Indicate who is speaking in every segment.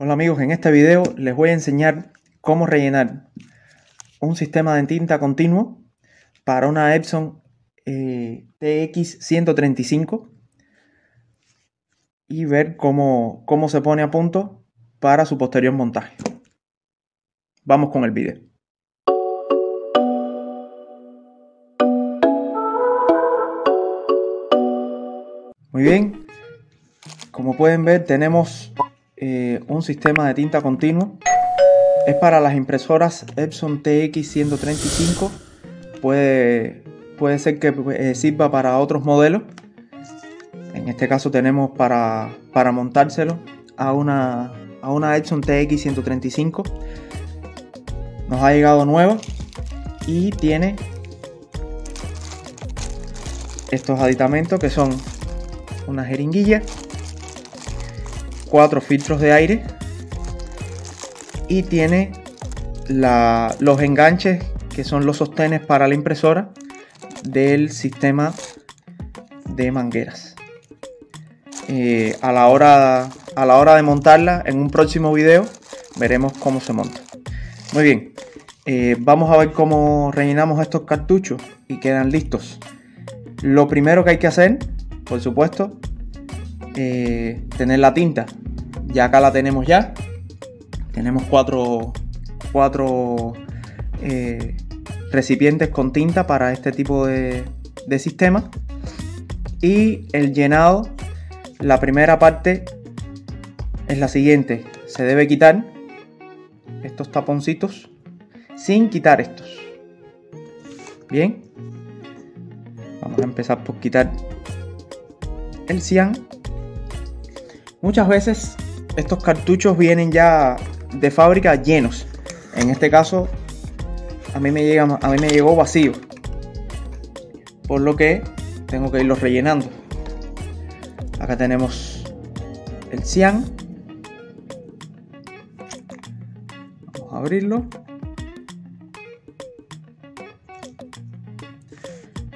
Speaker 1: Hola amigos, en este video les voy a enseñar cómo rellenar un sistema de tinta continuo para una Epson eh, TX135 y ver cómo, cómo se pone a punto para su posterior montaje. Vamos con el video. Muy bien, como pueden ver tenemos eh, un sistema de tinta continuo. Es para las impresoras Epson TX135. Puede, puede ser que eh, sirva para otros modelos. En este caso tenemos para, para montárselo a una, a una Epson TX135. Nos ha llegado nueva y tiene estos aditamentos que son una jeringuilla cuatro filtros de aire y tiene los enganches que son los sostenes para la impresora del sistema de mangueras. Eh, a, la hora, a la hora de montarla en un próximo video veremos cómo se monta. Muy bien, eh, vamos a ver cómo rellenamos estos cartuchos y quedan listos. Lo primero que hay que hacer, por supuesto, eh, tener la tinta. Ya acá la tenemos ya. Tenemos cuatro, cuatro eh, recipientes con tinta para este tipo de, de sistema. Y el llenado, la primera parte es la siguiente. Se debe quitar estos taponcitos sin quitar estos. Bien. Vamos a empezar por quitar el cian Muchas veces estos cartuchos vienen ya de fábrica llenos. En este caso, a mí me, llega, a mí me llegó vacío. Por lo que tengo que irlos rellenando. Acá tenemos el cian. Vamos a abrirlo.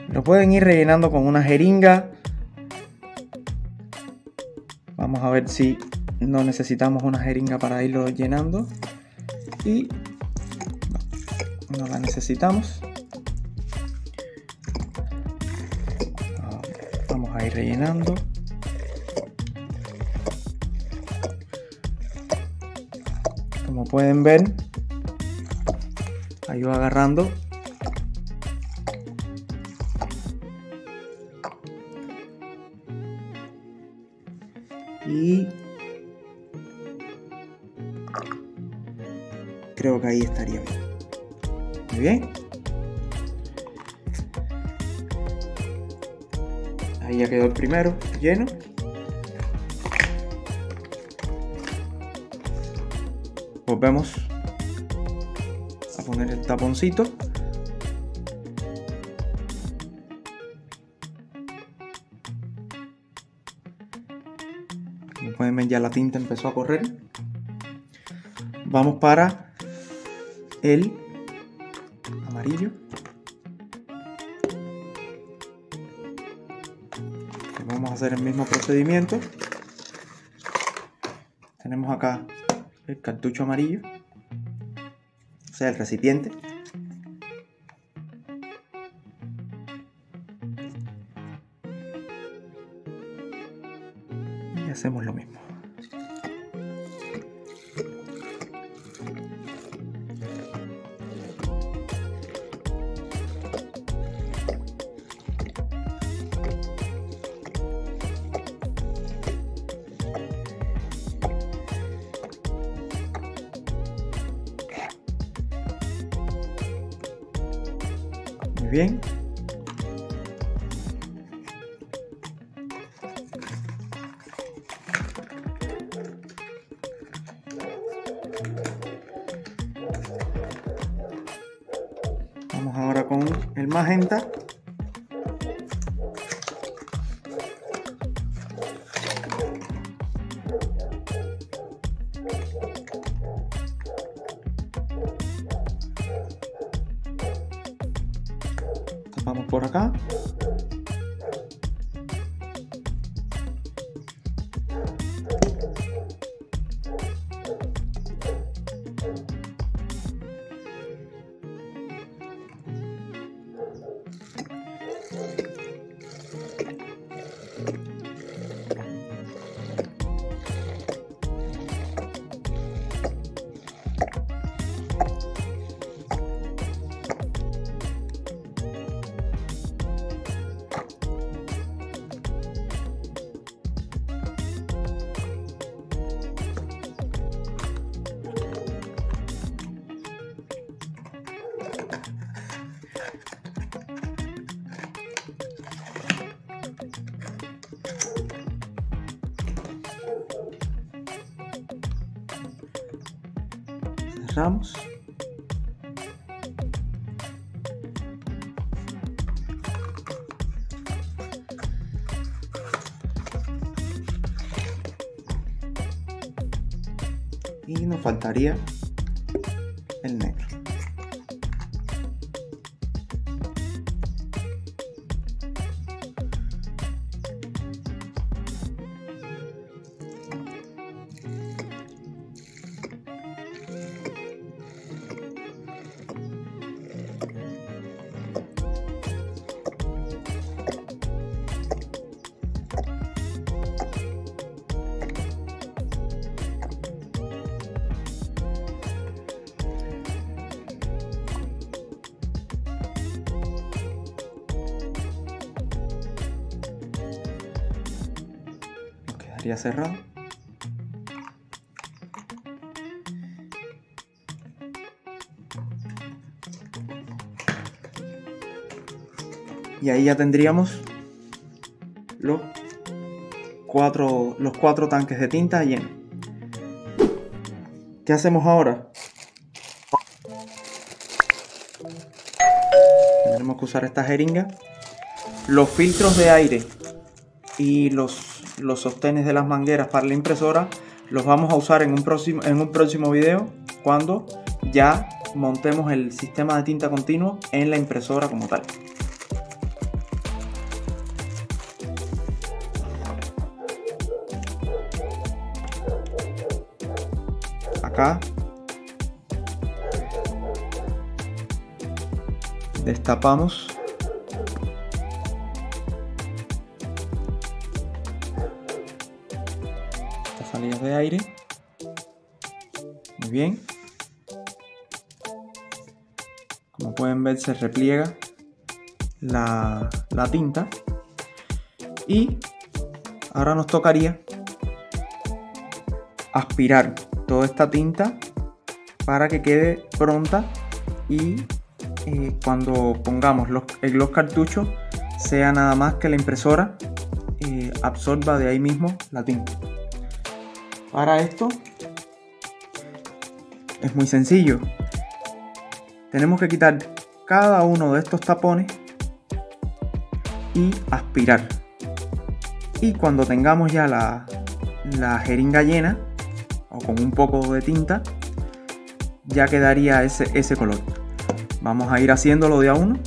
Speaker 1: Lo pueden ir rellenando con una jeringa Vamos a ver si no necesitamos una jeringa para irlo llenando. Y no, la necesitamos. Vamos a ir rellenando. Como pueden ver, ahí va agarrando lleno. Volvemos a poner el taponcito. Como pueden ver ya la tinta empezó a correr. Vamos para el amarillo. Hacer el mismo procedimiento. Tenemos acá el cartucho amarillo, o sea, el recipiente. hacemos lo mismo. Ahora con el magenta. Cerramos y nos faltaría el negro quedaría cerrado y ahí ya tendríamos los cuatro, los cuatro tanques de tinta llenos ¿qué hacemos ahora? tendremos que usar esta jeringa los filtros de aire y los los sostenes de las mangueras para la impresora los vamos a usar en un próximo, en un próximo video cuando ya montemos el sistema de tinta continuo en la impresora como tal. Acá destapamos aire. Muy bien. Como pueden ver se repliega la, la tinta. Y ahora nos tocaría aspirar toda esta tinta para que quede pronta y eh, cuando pongamos los, los, cartuchos sea nada más que la impresora eh, absorba de ahí mismo la tinta. Para esto es muy sencillo. Tenemos que quitar cada uno de estos tapones y aspirar. Y cuando tengamos ya la, jeringa llena o con un poco de tinta, ya quedaría ese, ese color. Vamos a ir haciéndolo de a uno.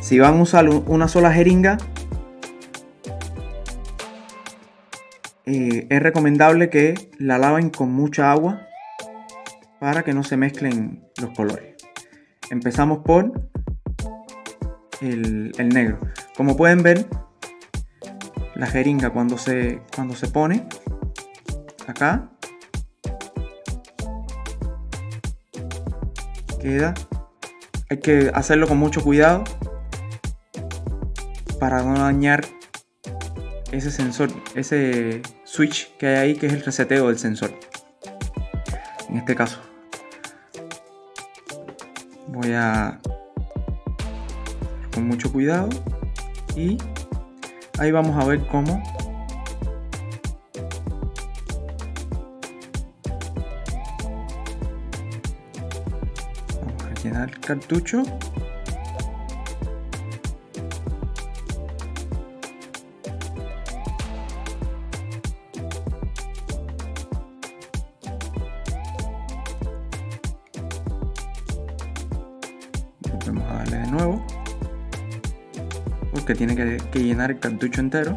Speaker 1: Si van a usar una sola jeringa, Es recomendable que la laven con mucha agua para que no se mezclen los colores. Empezamos por el, negro. Como pueden ver, la jeringa cuando se, cuando se pone acá queda. Hay que hacerlo con mucho cuidado para no dañar ese sensor, ese switch que hay ahí que es el reseteo del sensor. En este caso. Voy a con mucho cuidado y ahí vamos a ver cómo vamos a llenar el cartucho Vamos a darle de nuevo. Porque tiene que, llenar el cartucho entero.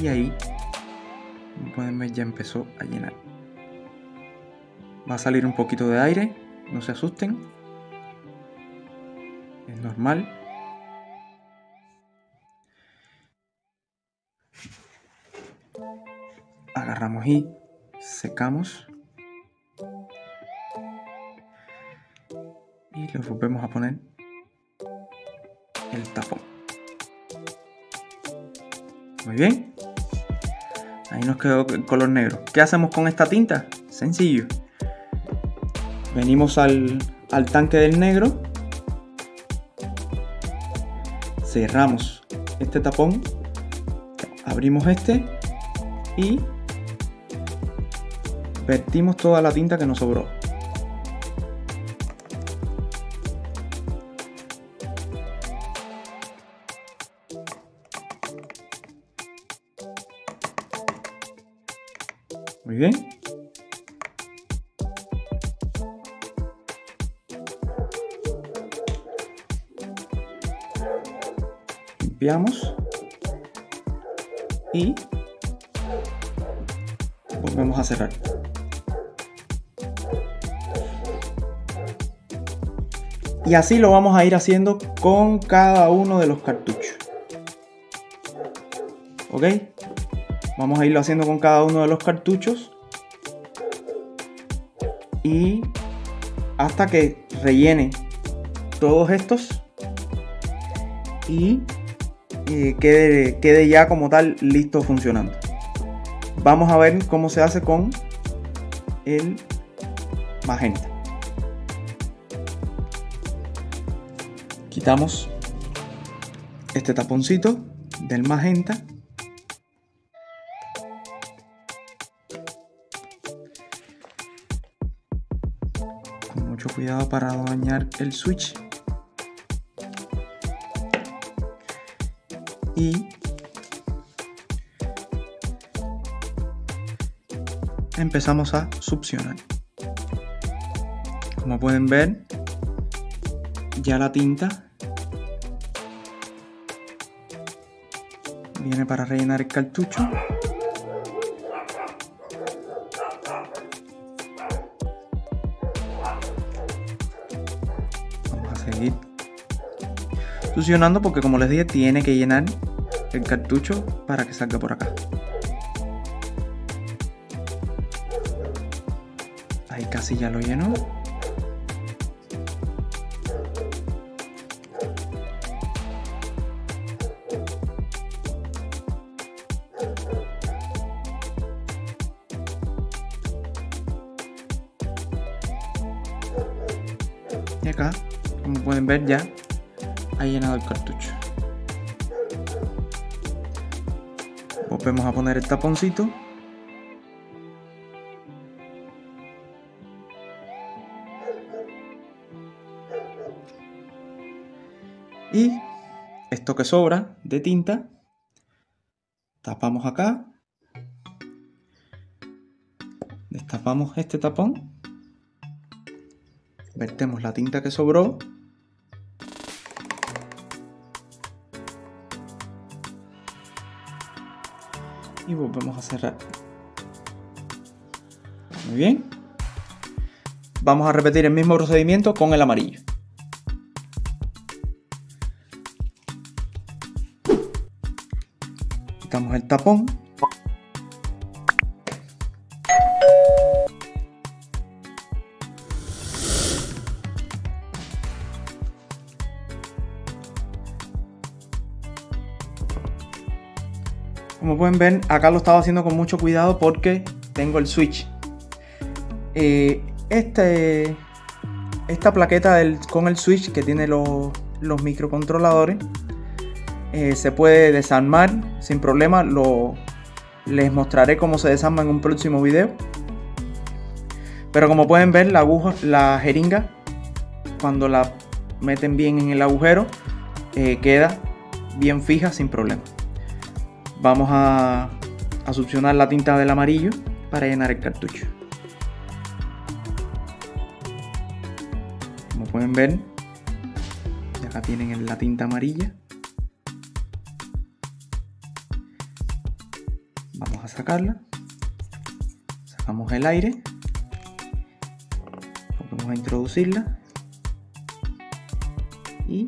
Speaker 1: Y ahí, pueden ver, ya empezó a llenar. Va a salir un poquito de aire, no se asusten. Es normal. Agarramos y secamos. Volvemos a poner el tapón. Muy bien. Ahí nos quedó el color negro. ¿Qué hacemos con esta tinta? Sencillo. Venimos al, al tanque del negro. Cerramos este tapón abrimos este y vertimos toda la tinta que nos sobró. Limpiamos y volvemos a cerrar. Y así lo vamos a ir haciendo con cada uno de los cartuchos. ¿Ok? Vamos a irlo haciendo con cada uno de los cartuchos. Y hasta que rellene todos estos. Y quede, quede ya como tal listo funcionando. Vamos a ver cómo se hace con el magenta. Quitamos este taponcito del magenta. Con mucho cuidado para dañar el switch. Y empezamos a succionar. Como pueden ver, ya la tinta viene para rellenar el cartucho. Succionando porque como les dije tiene que llenar el cartucho para que salga por acá. Ahí casi ya lo llenó. Y acá, como pueden ver ya, ha llenado el cartucho. Volvemos a poner el taponcito. Y esto que sobra de tinta, tapamos acá. Destapamos este tapón. Vertemos la tinta que sobró. Y volvemos a cerrar. Muy bien. Vamos a repetir el mismo procedimiento con el amarillo. Quitamos el tapón. Pueden ver, acá lo estaba haciendo con mucho cuidado porque tengo el switch. Eh, este, esta plaqueta del, con el switch que tiene los, microcontroladores eh, se puede desarmar sin problema. Lo, les mostraré cómo se desarma en un próximo video. Pero como pueden ver, la aguja, la jeringa, cuando la meten bien en el agujero, eh, queda bien fija sin problema. Vamos a, a succionar la tinta del amarillo para llenar el cartucho. Como pueden ver, acá tienen la tinta amarilla. Vamos a sacarla. Sacamos el aire. Vamos a introducirla. Y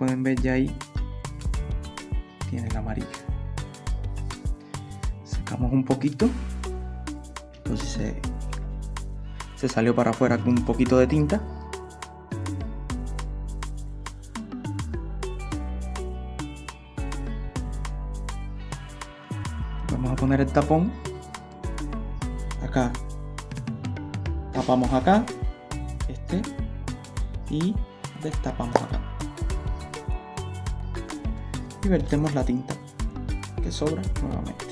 Speaker 1: pueden ver ya ahí. Tiene el amarillo sacamos un poquito. Entonces se, se salió para afuera con un poquito de tinta. Vamos a poner el tapón. Acá. Tapamos acá. Este. Y destapamos acá y vertemos la tinta que sobra nuevamente.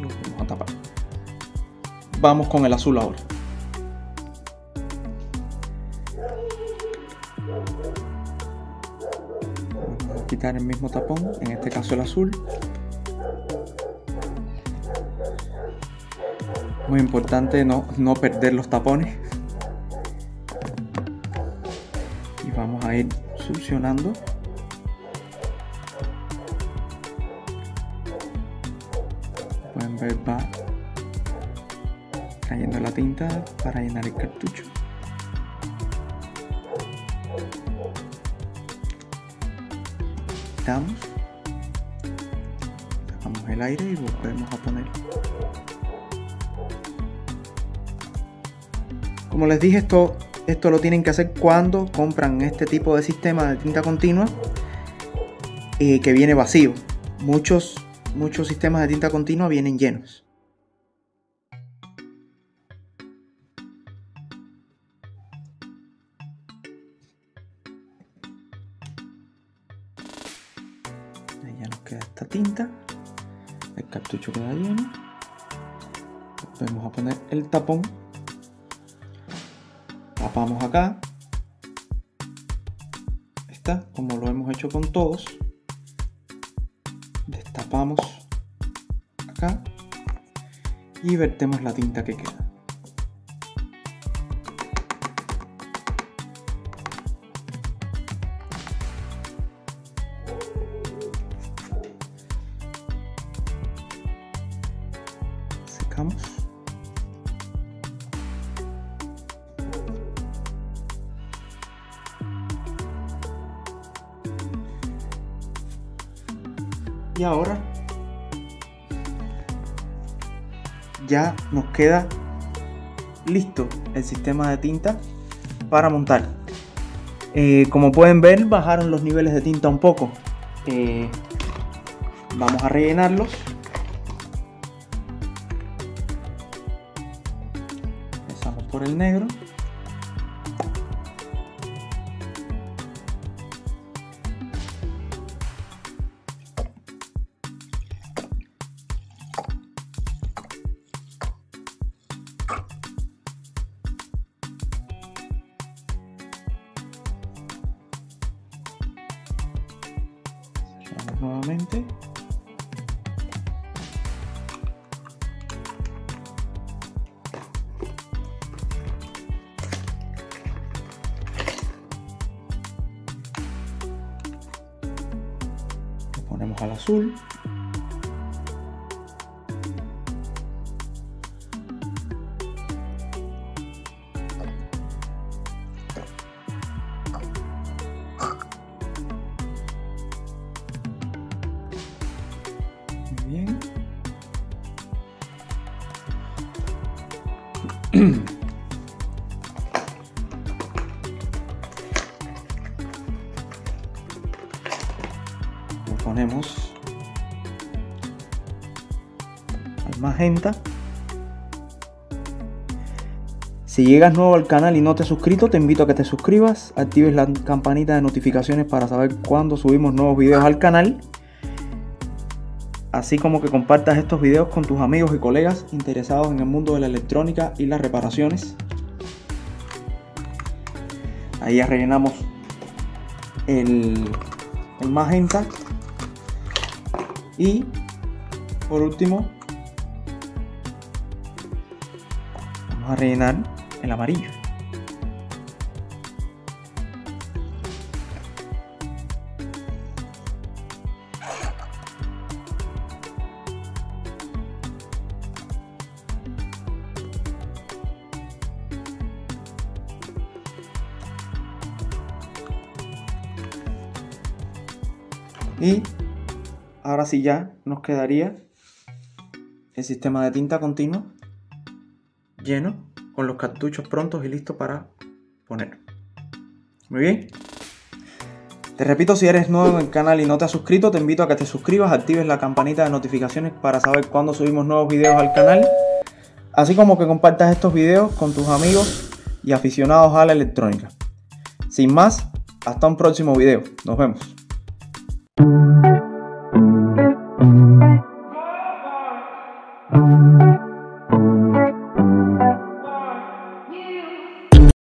Speaker 1: Lo vamos a tapar. Vamos con el azul ahora. Vamos a quitar el mismo tapón en este caso el azul. Muy importante no, no perder los tapones succionando pueden ver va cayendo la tinta para llenar el cartucho. Quitamos. Sacamos el aire y volvemos a poner. Como les dije esto esto lo tienen que hacer cuando compran este tipo de sistema de tinta continua eh, que viene vacío muchos muchos sistemas de tinta continua vienen llenos Ahí ya nos queda esta tinta. El cartucho queda lleno. Vamos a poner el tapón. Tapamos acá. Está, como lo hemos hecho con todos. Destapamos acá. Y vertemos la tinta que queda. Y ahora. Ya nos queda listo el sistema de tinta para montar. Eh, como pueden ver bajaron los niveles de tinta un poco. Eh, vamos a rellenarlos. Empezamos por el negro nuevamente. Lo ponemos al azul Lo ponemos al magenta. Si llegas nuevo al canal y no te has suscrito, te invito a que te suscribas, actives la campanita de notificaciones para saber cuando subimos nuevos videos al canal así como que compartas estos videos con tus amigos y colegas interesados en el mundo de la electrónica y las reparaciones. Ahí ya rellenamos el, el magenta y por último vamos a rellenar el amarillo. Ahora sí ya nos quedaría el sistema de tinta continua lleno con los cartuchos prontos y listos para poner. Muy bien. Te repito, si eres nuevo en el canal y no te has suscrito, te invito a que te suscribas, actives la campanita de notificaciones para saber cuándo subimos nuevos videos al canal. así como que compartas estos videos con tus amigos y aficionados a la electrónica. Sin más, hasta un próximo video. Nos vemos. Mm-hmm.